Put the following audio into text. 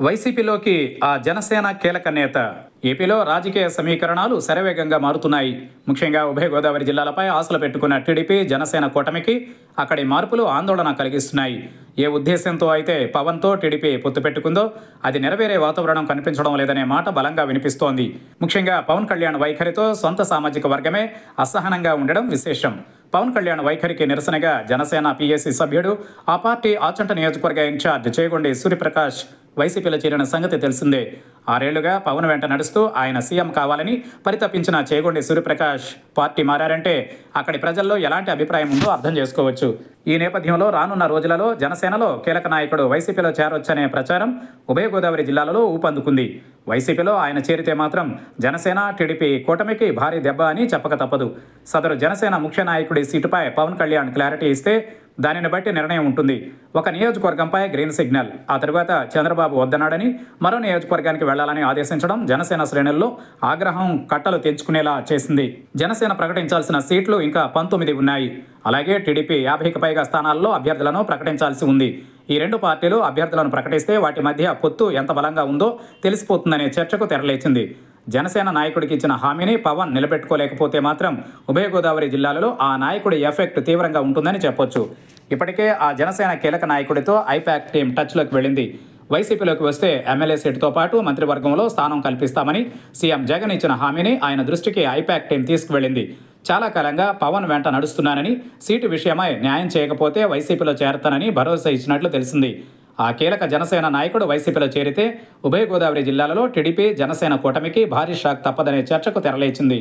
వైసీపీలోకి ఆ జనసేన కీలక నేత. ఏపీలో రాజకీయ సమీకరణాలు శరవేగంగా మారుతున్నాయి. ముఖ్యంగా ఉభయ గోదావరి జిల్లాలపై ఆశలు పెట్టుకున్న టీడీపీ జనసేన కూటమికి అక్కడి మార్పులు ఆందోళన కలిగిస్తున్నాయి. ఏ ఉద్దేశంతో అయితే పవన్తో టీడీపీ పొత్తు పెట్టుకుందో అది నెరవేరే వాతావరణం కనిపించడం లేదనే మాట బలంగా వినిపిస్తోంది. ముఖ్యంగా పవన్ కళ్యాణ్ వైఖరితో సొంత సామాజిక వర్గమే అసహనంగా ఉండడం విశేషం. పవన్ కళ్యాణ్ వైఖరికి నిరసనగా జనసేన పీఎస్సీ సభ్యుడు ఆ పార్టీ ఆచంట నియోజకవర్గ ఇన్ఛార్జ్ చేగొండి సూర్యప్రకాష్ వైసీపీలో చేరిన సంగతి తెలిసిందే. ఆరేళ్ళుగా పవన్ వెంట నడుస్తూ ఆయన సీఎం కావాలని పరితపించిన చేగొండి సూర్యప్రకాష్ పార్టీ మారారంటే అక్కడి ప్రజల్లో ఎలాంటి అభిప్రాయం ఉందో అర్థం చేసుకోవచ్చు. ఈ నేపథ్యంలో రానున్న రోజులలో జనసేనలో కీలక నాయకుడు వైసీపీలో చేరొచ్చనే ప్రచారం ఉభయ గోదావరి జిల్లాలలో ఊపందుకుంది. వైసీపీలో ఆయన చేరితే మాత్రం జనసేన టీడీపీ కూటమికి భారీ దెబ్బ అని చెప్పక తప్పదు. సదరు జనసేన ముఖ్య నాయకుడి సీటుపై పవన్ కళ్యాణ్ క్లారిటీ ఇస్తే దానిని బట్టి నిర్ణయం ఉంటుంది. ఒక నియోజకవర్గంపై గ్రీన్ సిగ్నల్ ఆ తరువాత చంద్రబాబు వద్దన్నాడని మరో నియోజకవర్గానికి వెళ్ళాలని ఆదేశించడం జనసేన శ్రేణుల్లో ఆగ్రహం కట్టలు తెంచుకునేలా చేసింది. జనసేన ప్రకటించాల్సిన సీట్లు ఇంకా పంతొమ్మిది ఉన్నాయి. అలాగే టీడీపీ యాభైకి పైగా స్థానాల్లో అభ్యర్థులను ప్రకటించాల్సి ఉంది. ఈ రెండు పార్టీలు అభ్యర్థులను ప్రకటిస్తే వాటి మధ్య పొత్తు ఎంత బలంగా ఉందో తెలిసిపోతుందనే చర్చకు తెరలేచింది. జనసేన నాయకుడికి ఇచ్చిన హామీని పవన్ నిలబెట్టుకోలేకపోతే మాత్రం ఉభయ గోదావరి జిల్లాలలో ఆ నాయకుడి ఎఫెక్ట్ తీవ్రంగా ఉంటుందని చెప్పొచ్చు. ఇప్పటికే ఆ జనసేన కీలక నాయకుడితో ఐపాక్ టీం టచ్లోకి వెళ్ళింది. వైసీపీలోకి వస్తే ఎమ్మెల్యే సీటుతో పాటు మంత్రివర్గంలో స్థానం కల్పిస్తామని సీఎం జగన్ ఇచ్చిన హామీని ఆయన దృష్టికి ఐపాక్ టీం తీసుకువెళ్ళింది. చాలా కాలంగా పవన్ వెంట నడుస్తున్నానని సీటు విషయమై న్యాయం చేయకపోతే వైసీపీలో చేరతానని భరోసా ఇచ్చినట్లు తెలిసింది. ఆ కీలక జనసేన నాయకుడు వైసీపీలో చేరితే ఉభయ గోదావరి జిల్లాలలో టీడీపీ జనసేన కూటమికి భారీ షాక్ తప్పదనే చర్చకు తెరలేచింది.